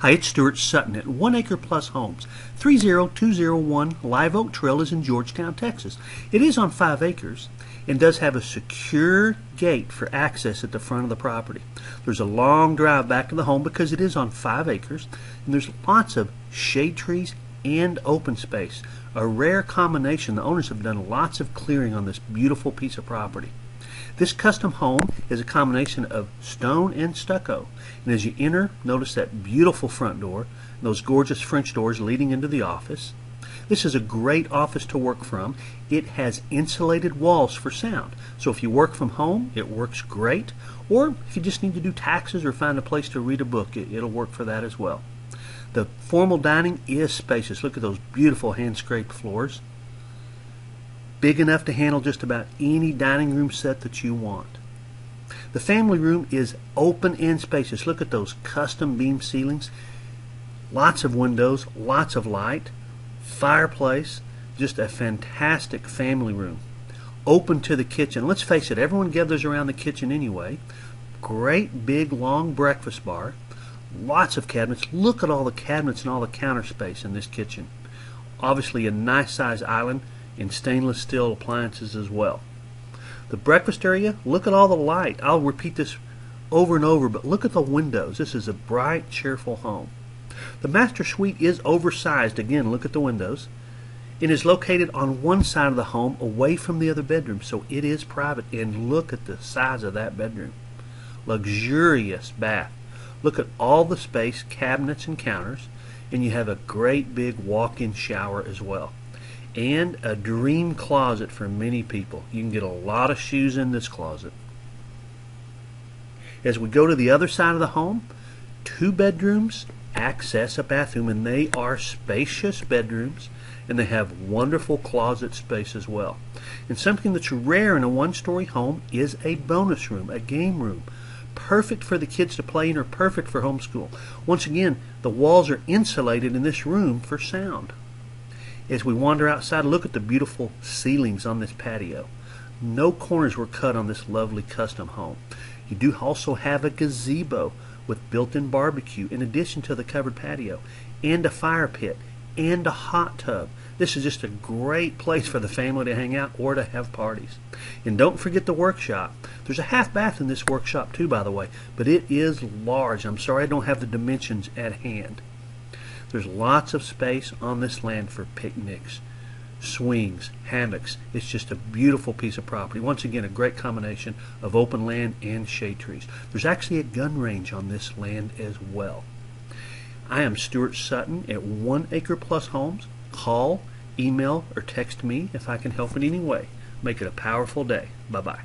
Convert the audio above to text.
Hi, it's Stuart Sutton at One Acre Plus Homes. 30201 Live Oak Trail is in Georgetown, Texas. It is on five acres and does have a secure gate for access at the front of the property. There's a long drive back to the home because it is on five acres, and there's lots of shade trees and open space. A rare combination. The owners have done lots of clearing on this beautiful piece of property. This custom home is a combination of stone and stucco. And as you enter, notice that beautiful front door, those gorgeous French doors leading into the office. This is a great office to work from. It has insulated walls for sound. So if you work from home, it works great. Or if you just need to do taxes or find a place to read a book, it, will work for that as well. The formal dining is spacious. Look at those beautiful hand scraped floors big enough to handle just about any dining room set that you want. The family room is open and spacious. Look at those custom beam ceilings. Lots of windows, lots of light, fireplace, just a fantastic family room. Open to the kitchen. Let's face it, everyone gathers around the kitchen anyway. Great big long breakfast bar. Lots of cabinets. Look at all the cabinets and all the counter space in this kitchen. Obviously a nice size island and stainless steel appliances as well. The breakfast area, look at all the light. I'll repeat this over and over, but look at the windows. This is a bright, cheerful home. The master suite is oversized. Again, look at the windows. It is located on one side of the home away from the other bedroom, so it is private. And look at the size of that bedroom. Luxurious bath. Look at all the space, cabinets, and counters, and you have a great big walk in shower as well and a dream closet for many people. You can get a lot of shoes in this closet. As we go to the other side of the home, two bedrooms access a bathroom, and they are spacious bedrooms, and they have wonderful closet space as well. And something that's rare in a one story home is a bonus room, a game room. Perfect for the kids to play in or perfect for homeschool. Once again, the walls are insulated in this room for sound. As we wander outside, look at the beautiful ceilings on this patio. No corners were cut on this lovely custom home. You do also have a gazebo with built-in barbecue in addition to the covered patio and a fire pit and a hot tub. This is just a great place for the family to hang out or to have parties. And don't forget the workshop. There's a half bath in this workshop too, by the way, but it is large. I'm sorry I don't have the dimensions at hand. There's lots of space on this land for picnics, swings, hammocks. It's just a beautiful piece of property. Once again, a great combination of open land and shade trees. There's actually a gun range on this land as well. I am Stuart Sutton at One Acre Plus Homes. Call, email, or text me if I can help in any way. Make it a powerful day. Bye bye.